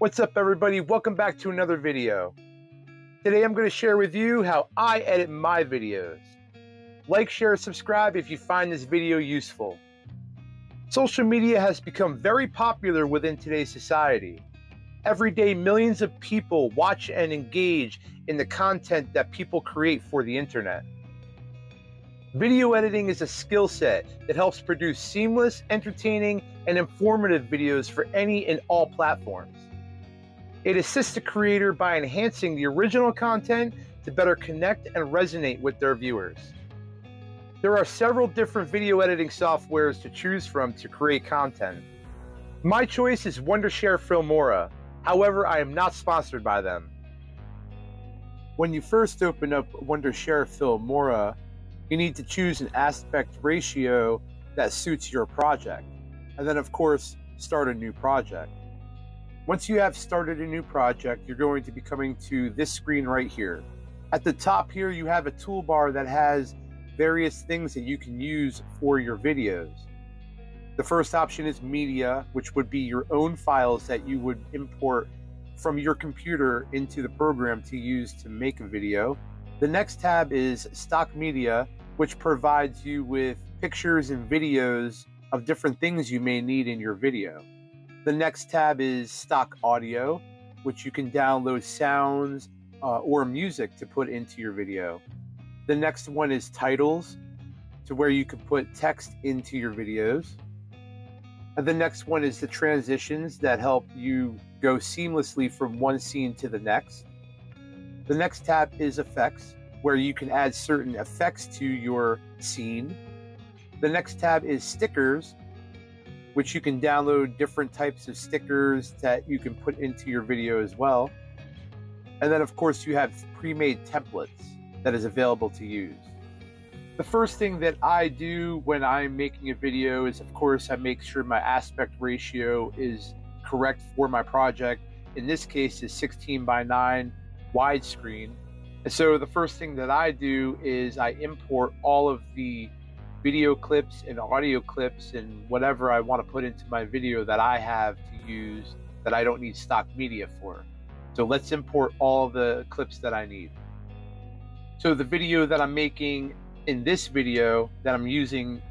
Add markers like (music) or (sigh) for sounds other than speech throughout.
What's up everybody? Welcome back to another video. Today I'm going to share with you how I edit my videos. Like, share, subscribe if you find this video useful. Social media has become very popular within today's society. Every day millions of people watch and engage in the content that people create for the internet. Video editing is a skill set that helps produce seamless, entertaining, and informative videos for any and all platforms. It assists the creator by enhancing the original content to better connect and resonate with their viewers. There are several different video editing softwares to choose from to create content. My choice is Wondershare Filmora. However, I am not sponsored by them. When you first open up Wondershare Filmora, you need to choose an aspect ratio that suits your project. And then, of course, start a new project. Once you have started a new project, you're going to be coming to this screen right here. At the top here, you have a toolbar that has various things that you can use for your videos. The first option is media, which would be your own files that you would import from your computer into the program to use to make a video. The next tab is stock media, which provides you with pictures and videos of different things you may need in your video. The next tab is stock audio, which you can download sounds uh, or music to put into your video. The next one is titles, to where you can put text into your videos. And the next one is the transitions that help you go seamlessly from one scene to the next. The next tab is effects, where you can add certain effects to your scene. The next tab is stickers, which you can download different types of stickers that you can put into your video as well. And then, of course, you have pre made templates that is available to use. The first thing that I do when I'm making a video is, of course, I make sure my aspect ratio is correct for my project. In this case, is 16 by 9 widescreen. And so the first thing that I do is I import all of the video clips and audio clips and whatever I want to put into my video that I have to use that I don't need stock media for. So let's import all the clips that I need. So the video that I'm making in this video that I'm using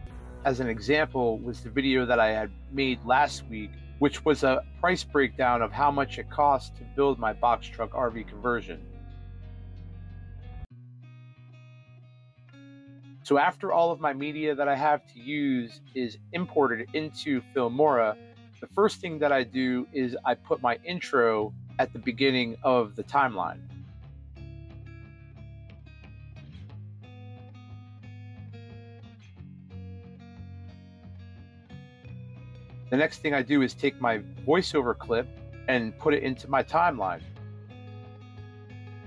as an example was the video that I had made last week, which was a price breakdown of how much it costs to build my box truck RV conversion. So after all of my media that I have to use is imported into Filmora, the first thing that I do is I put my intro at the beginning of the timeline. The next thing I do is take my voiceover clip and put it into my timeline.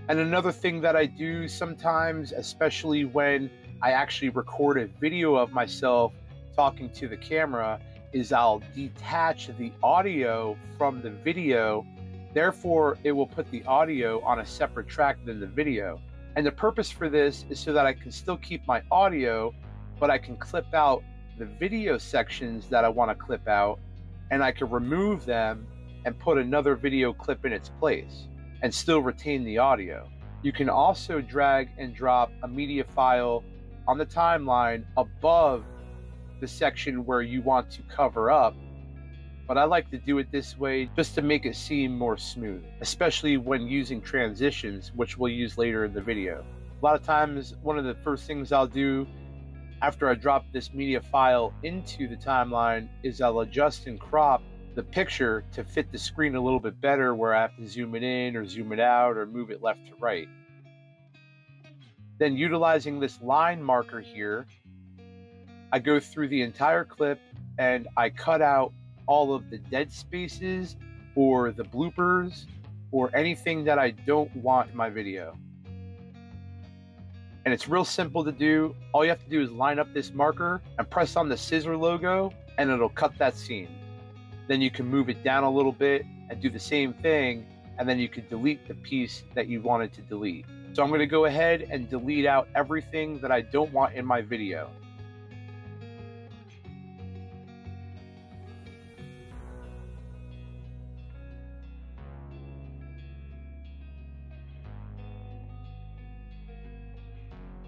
And another thing that I do sometimes, especially when I actually record a video of myself talking to the camera is I'll detach the audio from the video. Therefore, it will put the audio on a separate track than the video. And the purpose for this is so that I can still keep my audio, but I can clip out the video sections that I want to clip out, and I can remove them and put another video clip in its place and still retain the audio. You can also drag and drop a media file on the timeline above the section where you want to cover up. But I like to do it this way just to make it seem more smooth, especially when using transitions, which we'll use later in the video. A lot of times, one of the first things I'll do after I drop this media file into the timeline is I'll adjust and crop the picture to fit the screen a little bit better where I have to zoom it in or zoom it out or move it left to right. Then utilizing this line marker here, I go through the entire clip and I cut out all of the dead spaces or the bloopers or anything that I don't want in my video. And it's real simple to do. All you have to do is line up this marker and press on the scissor logo and it'll cut that scene. Then you can move it down a little bit and do the same thing and then you can delete the piece that you wanted to delete. So I'm going to go ahead and delete out everything that I don't want in my video.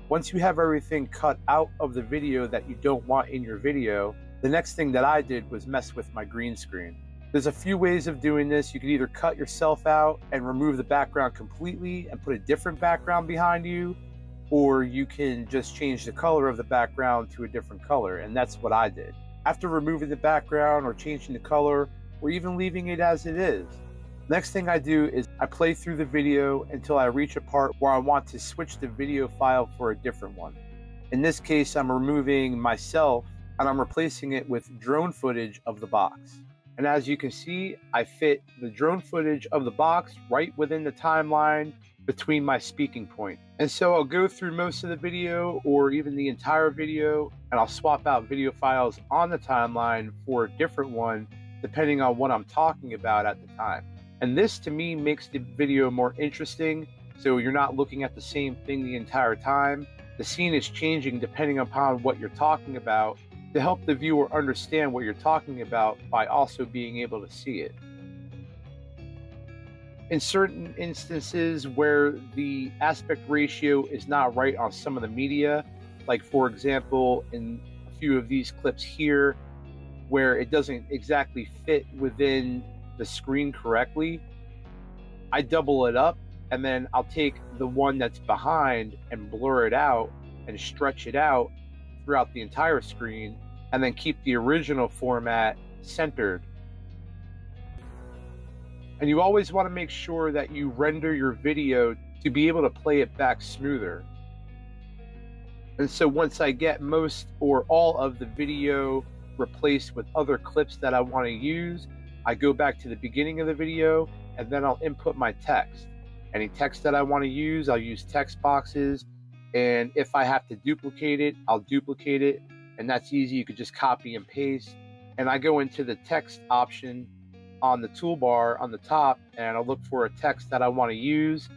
Once you have everything cut out of the video that you don't want in your video, the next thing that I did was mess with my green screen. There's a few ways of doing this. You can either cut yourself out and remove the background completely and put a different background behind you, or you can just change the color of the background to a different color, and that's what I did. After removing the background or changing the color, or even leaving it as it is, Next thing I do is I play through the video until I reach a part where I want to switch the video file for a different one. In this case, I'm removing myself and I'm replacing it with drone footage of the box. And as you can see, I fit the drone footage of the box right within the timeline between my speaking point. And so I'll go through most of the video or even the entire video and I'll swap out video files on the timeline for a different one depending on what I'm talking about at the time. And this to me makes the video more interesting. So you're not looking at the same thing the entire time. The scene is changing depending upon what you're talking about to help the viewer understand what you're talking about by also being able to see it. In certain instances where the aspect ratio is not right on some of the media, like for example, in a few of these clips here, where it doesn't exactly fit within the screen correctly, I double it up and then I'll take the one that's behind and blur it out and stretch it out throughout the entire screen and then keep the original format centered. And you always want to make sure that you render your video to be able to play it back smoother. And so once I get most or all of the video replaced with other clips that I want to use, I go back to the beginning of the video and then I'll input my text. Any text that I want to use, I'll use text boxes. And if I have to duplicate it, I'll duplicate it. And that's easy. You could just copy and paste. And I go into the text option on the toolbar on the top and I'll look for a text that I want to use.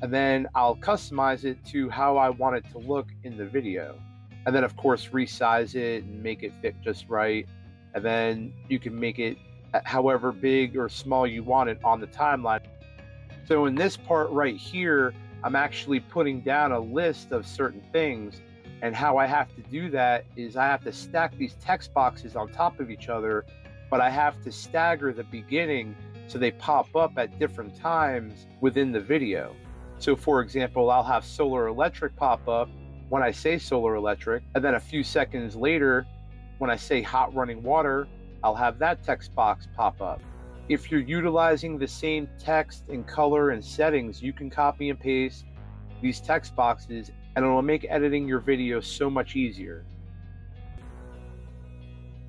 And then I'll customize it to how I want it to look in the video. And then, of course, resize it and make it fit just right. And then you can make it however big or small you want it on the timeline. So in this part right here, I'm actually putting down a list of certain things. And how I have to do that is I have to stack these text boxes on top of each other, but I have to stagger the beginning so they pop up at different times within the video. So for example, I'll have solar electric pop up when I say solar electric, and then a few seconds later, when I say hot running water, I'll have that text box pop up. If you're utilizing the same text and color and settings, you can copy and paste these text boxes and it will make editing your video so much easier.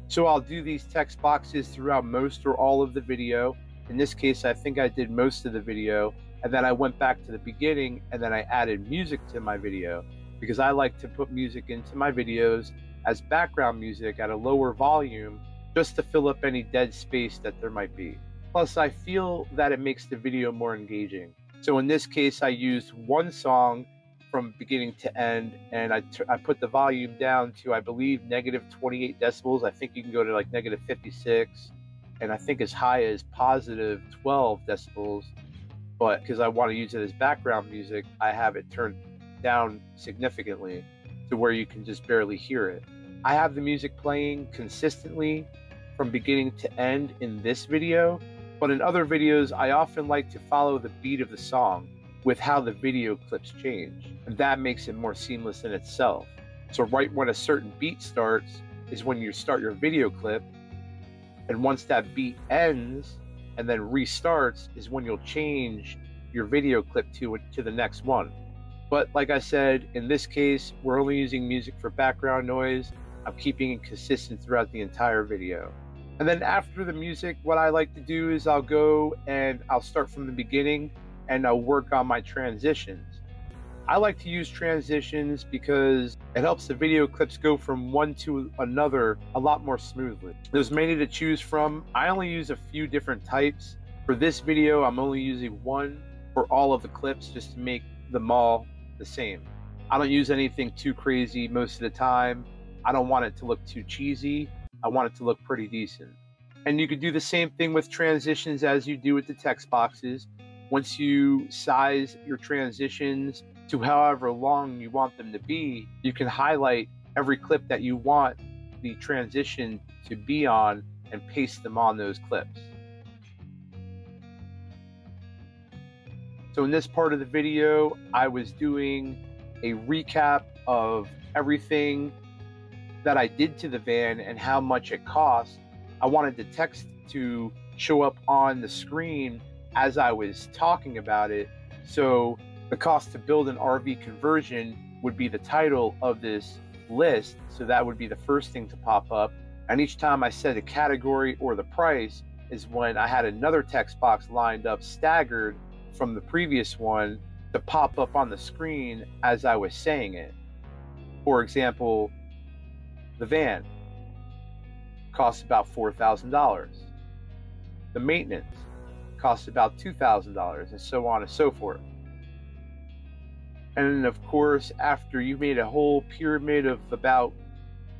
So I'll do these text boxes throughout most or all of the video. In this case, I think I did most of the video and then I went back to the beginning and then I added music to my video because I like to put music into my videos as background music at a lower volume just to fill up any dead space that there might be. Plus, I feel that it makes the video more engaging. So in this case, I used one song from beginning to end, and I, I put the volume down to, I believe, negative 28 decibels. I think you can go to like negative 56, and I think as high as positive 12 decibels. But because I want to use it as background music, I have it turned down significantly to where you can just barely hear it. I have the music playing consistently from beginning to end in this video, but in other videos, I often like to follow the beat of the song with how the video clips change, and that makes it more seamless in itself. So, right when a certain beat starts is when you start your video clip, and once that beat ends and then restarts is when you'll change your video clip to to the next one. But like I said, in this case, we're only using music for background noise. I'm keeping it consistent throughout the entire video. And then after the music, what I like to do is I'll go and I'll start from the beginning and I'll work on my transitions. I like to use transitions because it helps the video clips go from one to another a lot more smoothly. There's many to choose from. I only use a few different types. For this video, I'm only using one for all of the clips just to make them all the same. I don't use anything too crazy most of the time. I don't want it to look too cheesy. I want it to look pretty decent. And you could do the same thing with transitions as you do with the text boxes. Once you size your transitions to however long you want them to be, you can highlight every clip that you want the transition to be on and paste them on those clips. So in this part of the video, I was doing a recap of everything that I did to the van and how much it cost. I wanted the text to show up on the screen as I was talking about it. So the cost to build an RV conversion would be the title of this list. So that would be the first thing to pop up. And each time I said a category or the price is when I had another text box lined up staggered from the previous one to pop up on the screen as I was saying it. For example, the van costs about $4,000. The maintenance costs about $2,000 and so on and so forth. And of course, after you've made a whole pyramid of about,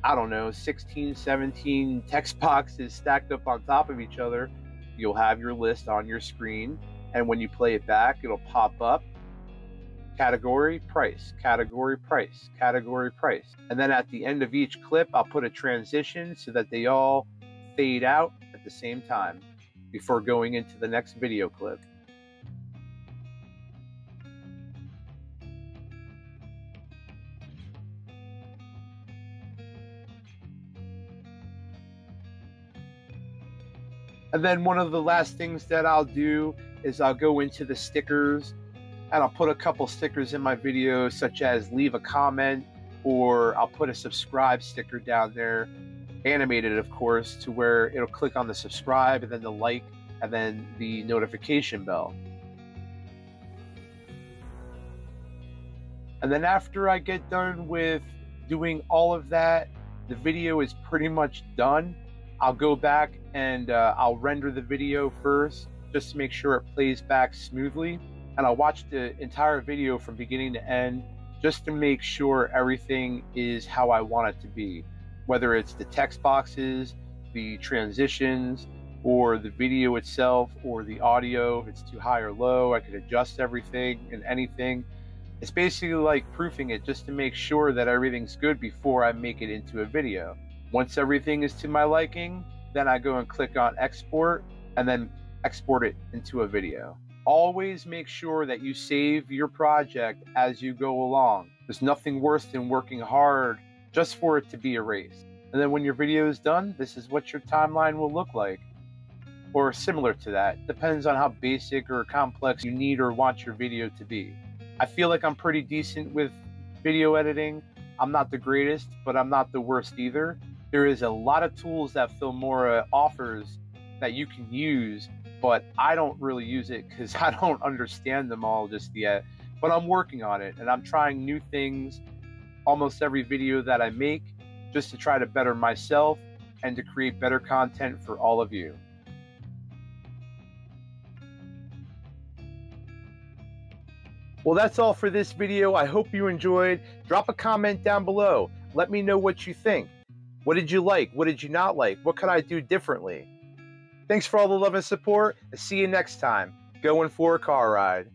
I don't know, 16, 17 text (laughs) boxes stacked up on top of each other, you'll have your list on your screen. And when you play it back, it'll pop up category, price, category, price, category, price. And then at the end of each clip, I'll put a transition so that they all fade out at the same time before going into the next video clip. And then one of the last things that I'll do is I'll go into the stickers and I'll put a couple stickers in my video, such as leave a comment, or I'll put a subscribe sticker down there, animated, of course, to where it'll click on the subscribe and then the like and then the notification bell. And then after I get done with doing all of that, the video is pretty much done. I'll go back and uh, I'll render the video first just to make sure it plays back smoothly. And I'll watch the entire video from beginning to end just to make sure everything is how I want it to be. Whether it's the text boxes, the transitions, or the video itself, or the audio, if it's too high or low, I could adjust everything and anything. It's basically like proofing it just to make sure that everything's good before I make it into a video. Once everything is to my liking, then I go and click on export and then export it into a video. Always make sure that you save your project as you go along. There's nothing worse than working hard just for it to be erased. And then when your video is done, this is what your timeline will look like. Or similar to that. Depends on how basic or complex you need or want your video to be. I feel like I'm pretty decent with video editing. I'm not the greatest, but I'm not the worst either there is a lot of tools that Filmora offers that you can use, but I don't really use it because (laughs) I don't understand them all just yet. But I'm working on it and I'm trying new things almost every video that I make just to try to better myself and to create better content for all of you. Well, that's all for this video. I hope you enjoyed. Drop a comment down below. Let me know what you think. What did you like? What did you not like? What could I do differently? Thanks for all the love and support. see you next time. Going for a car ride.